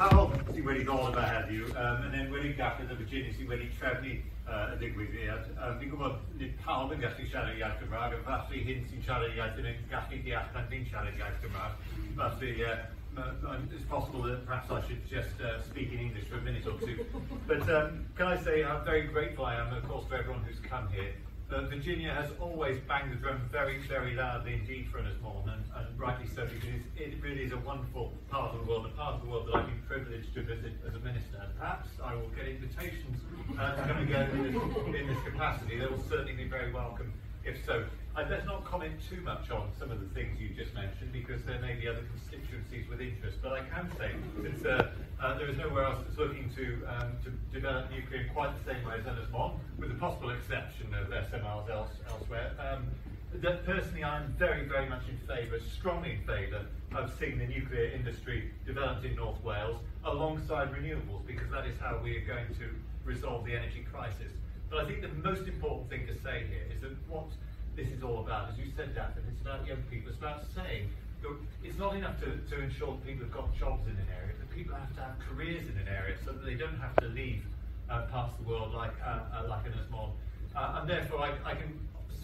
Hal sydd wedi ddod yma heddiw, um, yn enwedig Dafydd y Virginia sydd wedi trefnu uh, y digwyddiad. Um, fi'n gwybod nid pawb yn gallu siarad iaith Gymraeg, a falle hyn sy'n siarad iaith yn gallu deall pan fi'n siarad iaith Gymraeg. Falle uh, it's possible that perhaps I should just uh, speak in English for a minute or two. But um, can I say I'm very grateful I am, of course, to everyone who's come here. Uh, Virginia has always banged the drum very, very loudly indeed for Môn, and, and rightly so, because it really is a wonderful part of the world, a part of the world that I've been privileged to visit as a minister. And perhaps I will get invitations uh, to come again in this, in this capacity. They will certainly be very welcome if so. I'd better not comment too much on some of the things you just mentioned because there may be other constituencies with interest, but I can say, since uh, uh, there is nowhere else that's looking to, um, to develop nuclear in quite the same way as Môn, with the possible exception of SMRs else, elsewhere, um, that personally I'm very, very much in favour, strongly in favour of seeing the nuclear industry developed in North Wales alongside renewables because that is how we are going to resolve the energy crisis. But I think the most important thing to say here is that what this is all about, as you said, Daphne, it's about young people. It's about saying that it's not enough to, to ensure that people have got jobs in an area, but people have to have careers in an area so that they don't have to leave uh, parts of the world like uh, uh, like Ynys Môn. Uh, and therefore, I, I can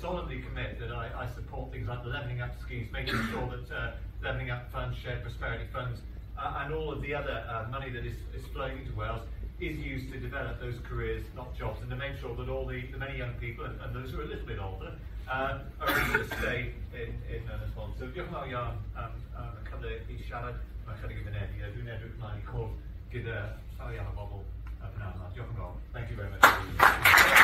solemnly commit that I, I support things like the levelling up schemes, making sure that uh, levelling up funds, shared prosperity funds, uh, and all of the other uh, money that is, is flowing into Wales is used to develop those careers, not jobs, and to make sure that all the, the many young people, and, and those who are a little bit older, uh, are able to stay in, in earnest one. So diolch yn fawr iawn am, am y cyfle i siarad, mae'n chydig yn edrych, a dwi'n edrych ymlaen i cwrdd gyda llawer iawn o bobl uh, yn yna. Diolch yn fawr. Thank you very much.